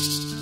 you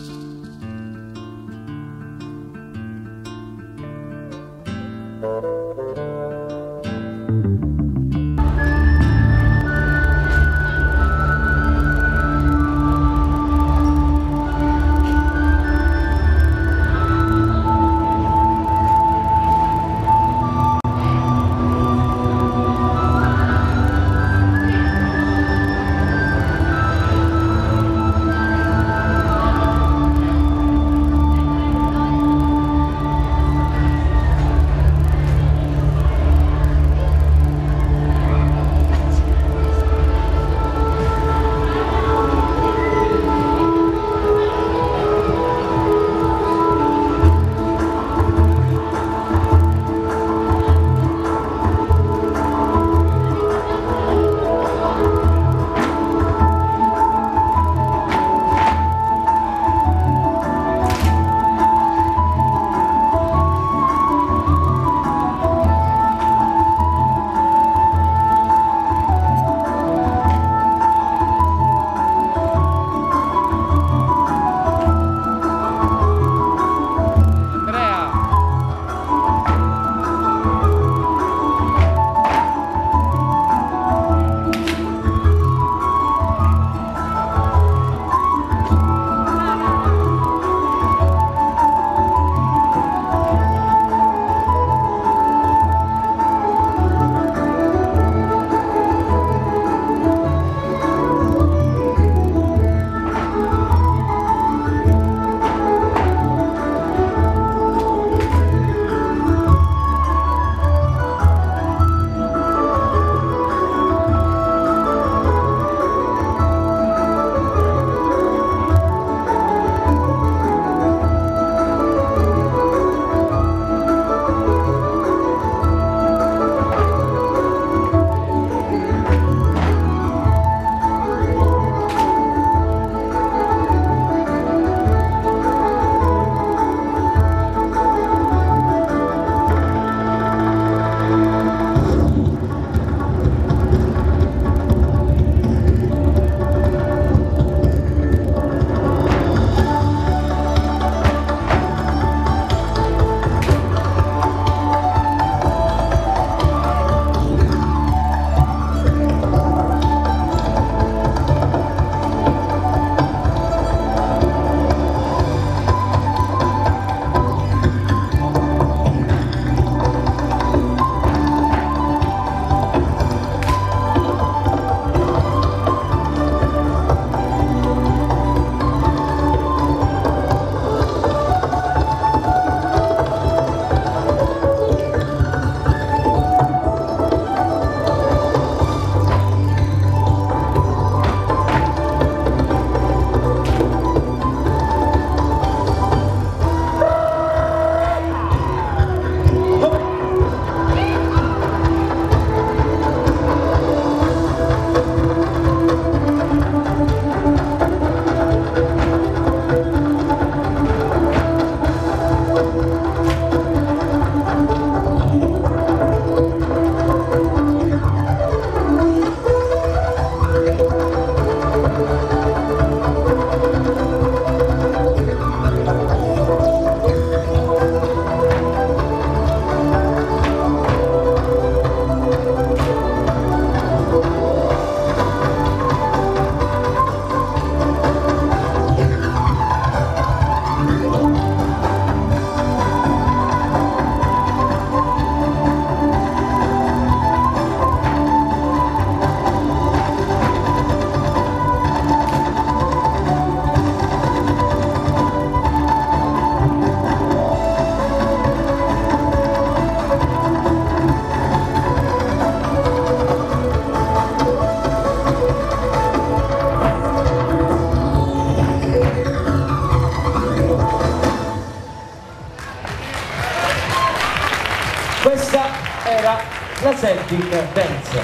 la Celtic Dance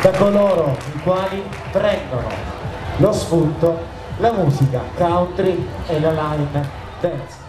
da coloro i quali prendono lo spunto la musica country e la line dance